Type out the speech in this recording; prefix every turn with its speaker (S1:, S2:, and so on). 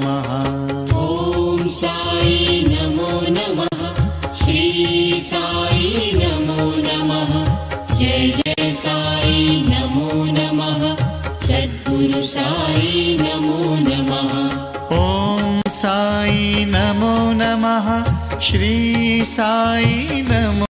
S1: नमः। ॐ नमो नमः। श्री साई नमो नमः। जय जय साई नमो नमः। सद्गुरु साई नमो नमः।
S2: ॐ साई नमो नमः। श्री साई नमो